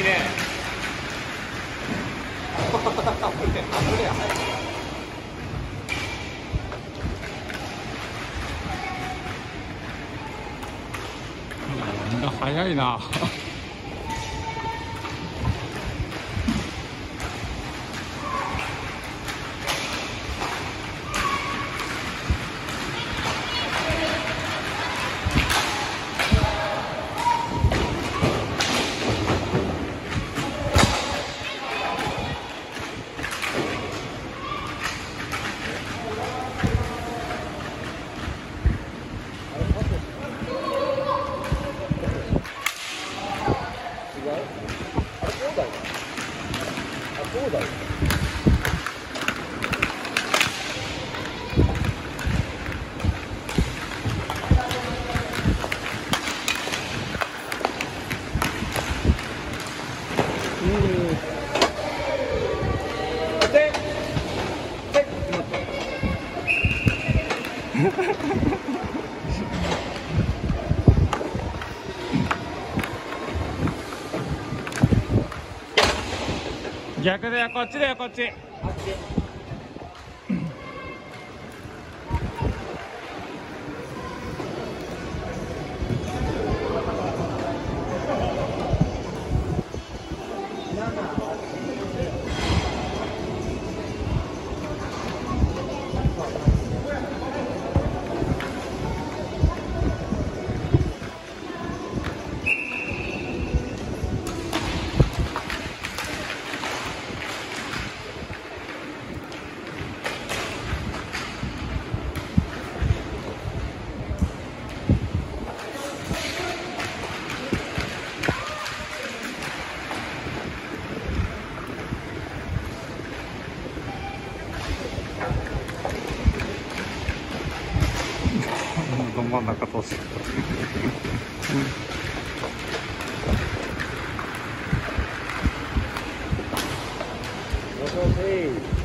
いね。みんな早いな。逆だよこっちだよこっち。通し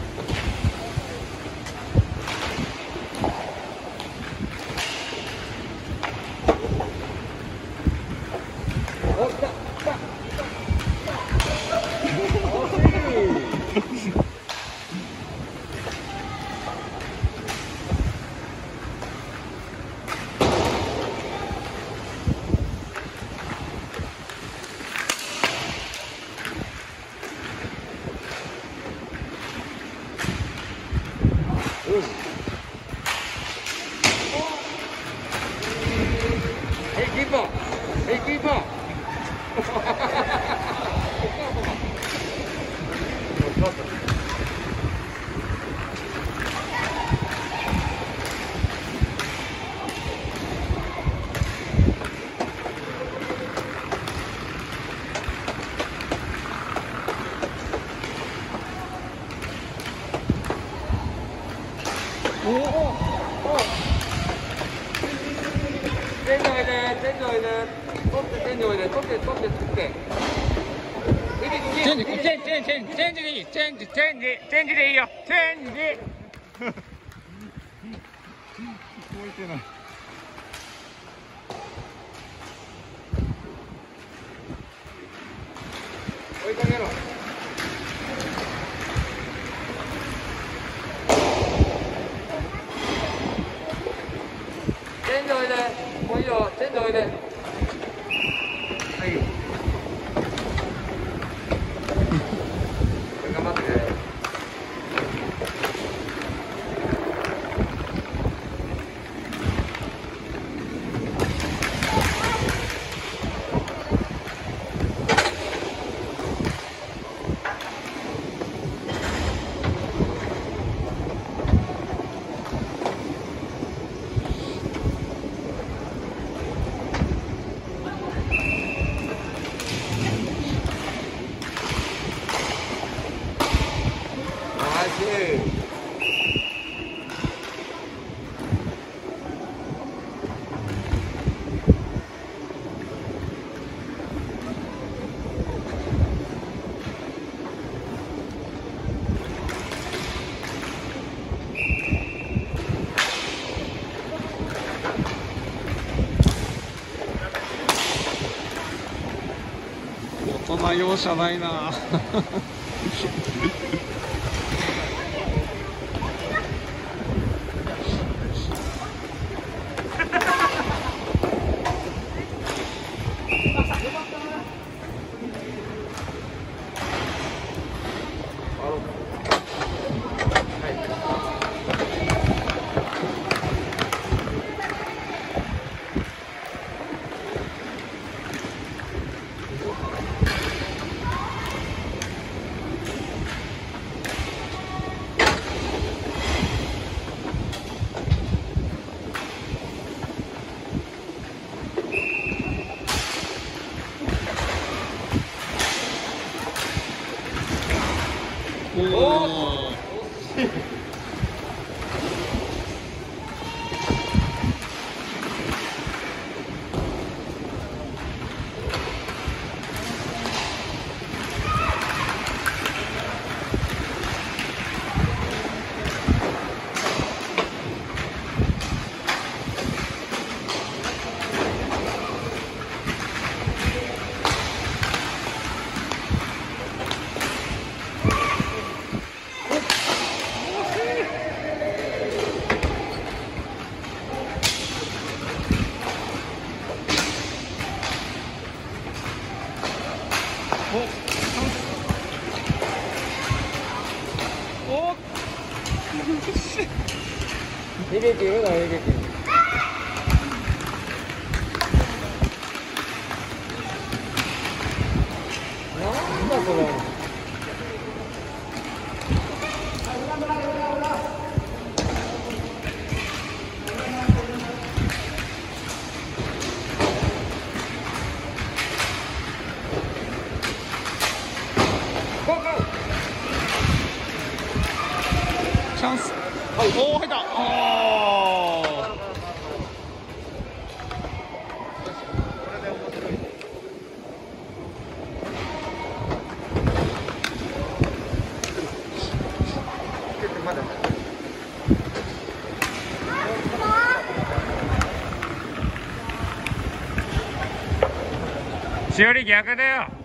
て Tốt cái trên rồi nè, tốt cái tốt cái tốt cái. Đi đi đi. チェンジチェンジチェンジチェンジチェンジでいいチェンジチェンジチェンジでいいよ。チェンジおいで。もういいよ。チェンジおいで。はい。頑張ってね。ナイス。大人容赦ないな。Oh! LKT 上だ LKT なんだそれチしおり逆だよ。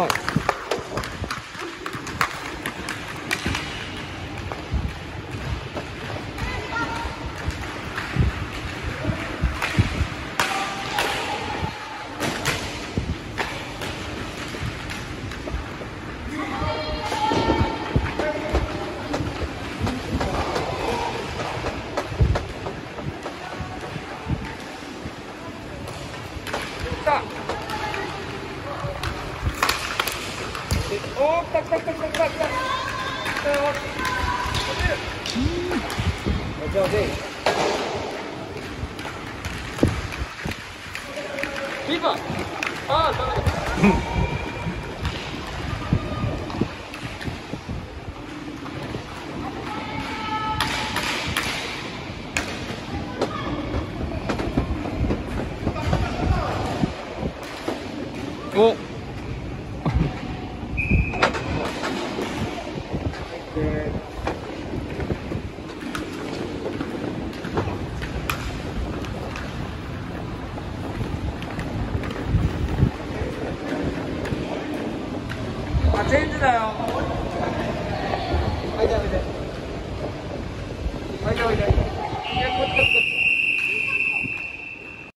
mời お。ー、来た来た来た来た来た来た来たよお、おであ、チ